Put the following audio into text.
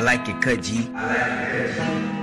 I like it, Kudji. I like it,